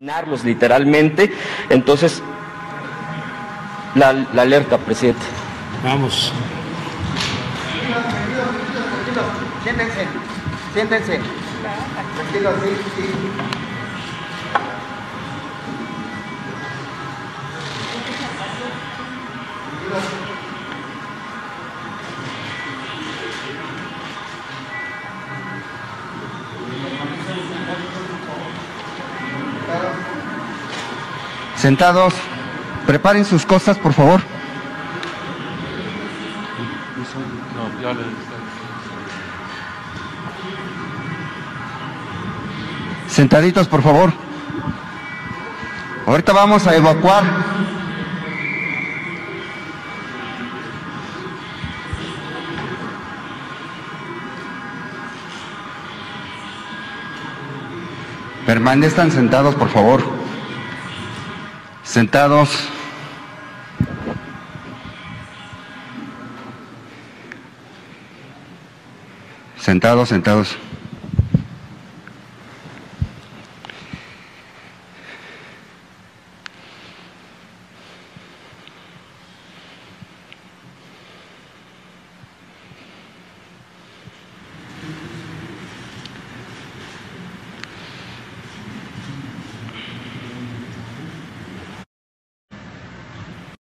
asesinarlos literalmente. Entonces, la, la alerta, presidente. Vamos. Siéntense, siéntense. Tranquilo, sí, sí. Sentados. Preparen sus cosas, por favor. Sentaditos, por favor. Ahorita vamos a evacuar. Permanezcan sentados, por favor. Sentados. Sentados, sentados.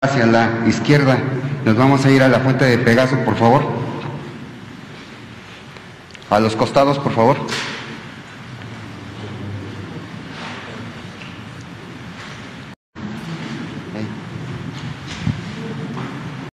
Hacia la izquierda. Nos vamos a ir a la fuente de Pegaso, por favor. A los costados, por favor.